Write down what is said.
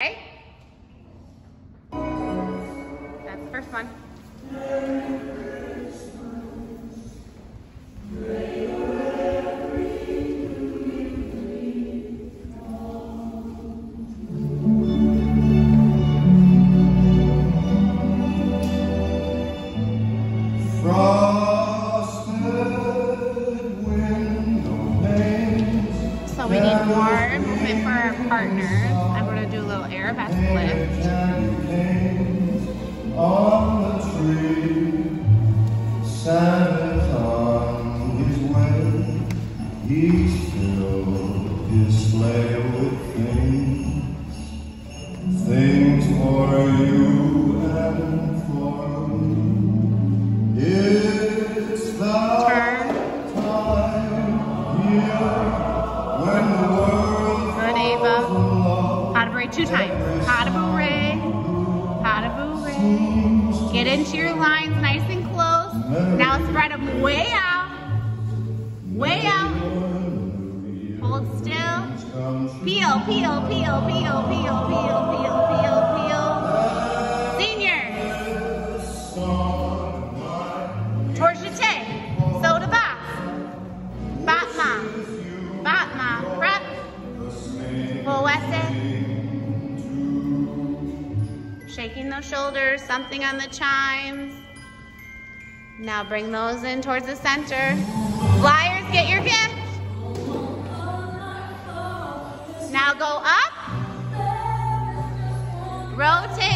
Okay? That's the first one. So we need more movement for our partners. I'm do a little arabesque lift. on the tree. Santa's on his way. He's filled his sleigh with things. Things for you and for it two times. Hada ray, hada ray. Get into your lines nice and close. Now spread them way out, way out. Hold still. Peel, peel, peel, peel, peel, peel, peel, peel. Shaking those shoulders, something on the chimes. Now bring those in towards the center. Flyers, get your gift. Now go up. Rotate.